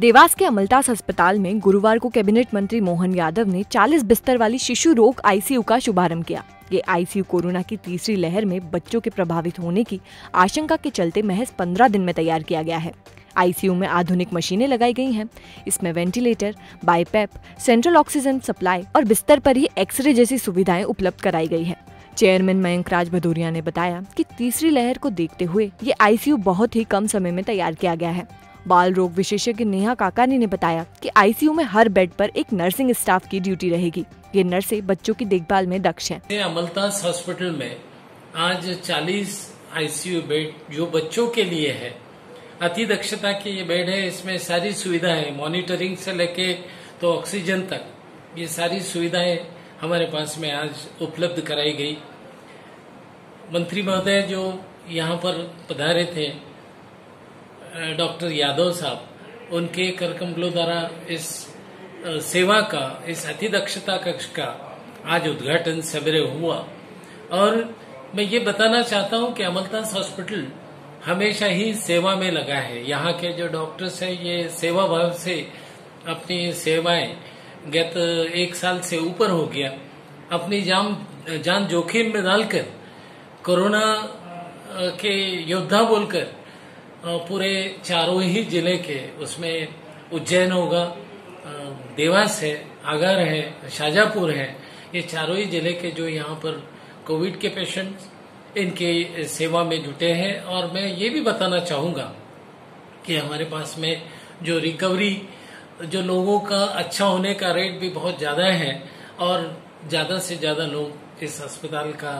देवास के अमलतास अस्पताल में गुरुवार को कैबिनेट मंत्री मोहन यादव ने 40 बिस्तर वाली शिशु रोग आईसीयू का शुभारंभ किया। ये आईसीयू कोरोना की तीसरी लहर में बच्चों के प्रभावित होने की आशंका के चलते महज 15 दिन में तैयार किया गया है। आईसीयू में आधुनिक मशीनें लगाई गई हैं। इसमें ventilator, BiPAP, central oxygen supply और बिस्तर पर ही एक्सरे जैसी सुविधाएँ उपलब्ध कराई गई है। चेयरमैन मयंक राज भदौरिया ने बताया कि तीसरी लहर को देखते हुए ये आईसीयू बहुत ही कम समय में तैयार किया गया है। बाल रोग विशेषज्ञ नेहा काकानी ने बताया कि आईसीयू में हर बेड पर एक नर्सिंग स्टाफ की ड्यूटी रहेगी। ये नर्सें बच्चों की देखभाल में दक्ष हैं। अमलतास हॉस्पिटल में आज 40 आईसीयू बेड जो बच्चों के लिए है, अति दक्षता के ये बेड है। इसमें सारी सुविधाएँ, मॉनिटरिंग से लेके तो ऑक्सीजन तक, ये सारी सुविधाएँ हमारे पास में आज उपलब्ध कराई गई। मंत्री महोदय जो यहाँ पर पधारे थे डॉक्टर यादव साहब, उनके करकमलों द्वारा इस सेवा का, इस अति दक्षता कक्ष का आज उद्घाटन सवेरे हुआ। और मैं ये बताना चाहता हूँ कि अमलतास हॉस्पिटल हमेशा ही सेवा में लगा है। यहाँ के जो डॉक्टर्स हैं, ये सेवा भाव से अपनी सेवाएँ गत एक साल से ऊपर हो गया। अपनी जान जान जोखिम में डालकर, कोरोना के योद्धा बोलकर पूरे चारों ही ज़िले के उसमें उज्जैन होगा देवास है, आगर है, शाजापुर है, ये चारों ही ज़िले के जो यहाँ पर कोविड के पेशेंट्स, इनके सेवा में जुटे हैं। और मैं ये भी बताना चाहूँगा कि हमारे पास में जो रिकवरी, जो लोगों का अच्छा होने का रेट भी बहुत ज़्यादा है और ज़्यादा से ज़्यादा लोग इस अस्पताल का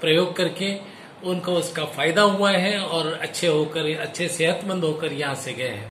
प्रयोग करके उनको उसका फ़ायदा हुआ है और अच्छे होकर, अच्छे सेहतमंद होकर यहाँ से गए हैं।